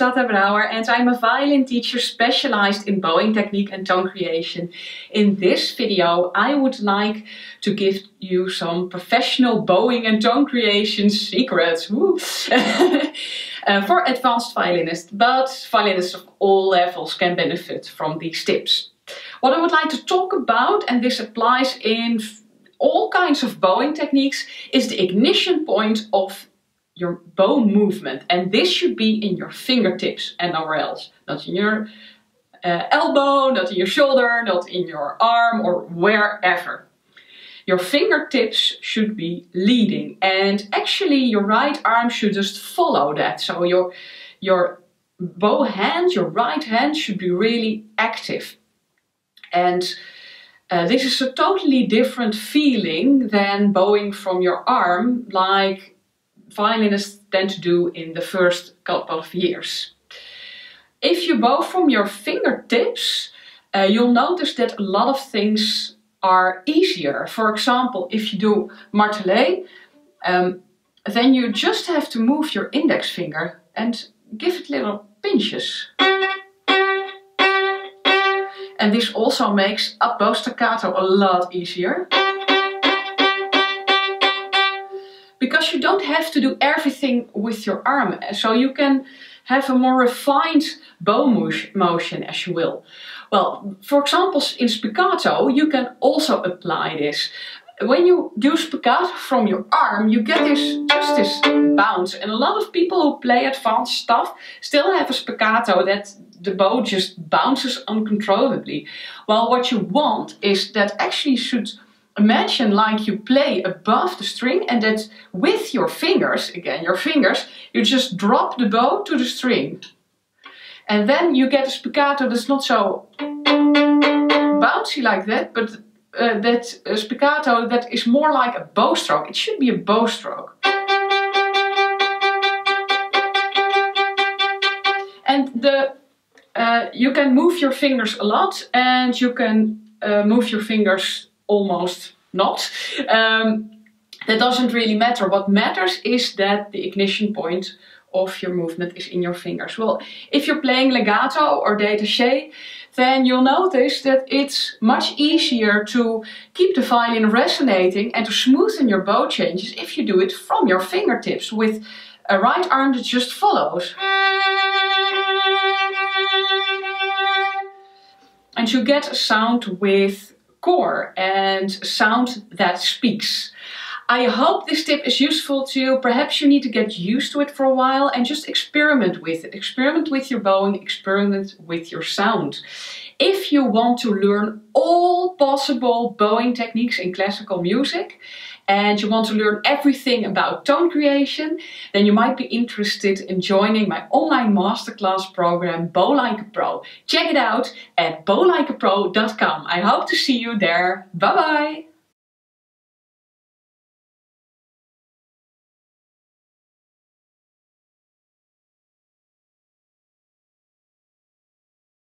Zlata Brouwer and I'm a violin teacher specialized in bowing technique and tone creation. In this video I would like to give you some professional bowing and tone creation secrets uh, for advanced violinists, but violinists of all levels can benefit from these tips. What I would like to talk about, and this applies in all kinds of bowing techniques, is the ignition point of your bow movement. And this should be in your fingertips and nowhere else. Not in your uh, elbow, not in your shoulder, not in your arm or wherever. Your fingertips should be leading and actually your right arm should just follow that. So your, your bow hand, your right hand should be really active. And uh, this is a totally different feeling than bowing from your arm like violinists tend to do in the first couple of years. If you bow from your fingertips, uh, you'll notice that a lot of things are easier. For example, if you do martelé, um, then you just have to move your index finger and give it little pinches. And this also makes up bow staccato a lot easier. Because you don't have to do everything with your arm. So you can have a more refined bow motion as you will. Well, for example, in spiccato, you can also apply this. When you do spiccato from your arm, you get this just this bounce. And a lot of people who play advanced stuff still have a spiccato that the bow just bounces uncontrollably. Well, what you want is that actually should imagine like you play above the string and that with your fingers, again your fingers, you just drop the bow to the string. And then you get a spiccato that's not so bouncy like that, but uh, that uh, spiccato that is more like a bow stroke. It should be a bow stroke. And the uh, you can move your fingers a lot and you can uh, move your fingers almost not. Um, that doesn't really matter. What matters is that the ignition point of your movement is in your fingers. Well, if you're playing legato or détaché, then you'll notice that it's much easier to keep the violin resonating and to smoothen your bow changes if you do it from your fingertips with a right arm that just follows. And you get a sound with core and sound that speaks. I hope this tip is useful to you. Perhaps you need to get used to it for a while and just experiment with it. Experiment with your bowing, experiment with your sound. If you want to learn all possible bowing techniques in classical music and you want to learn everything about tone creation, then you might be interested in joining my online masterclass program Bow Like a Pro. Check it out at bowlikeapro.com. I hope to see you there. Bye bye!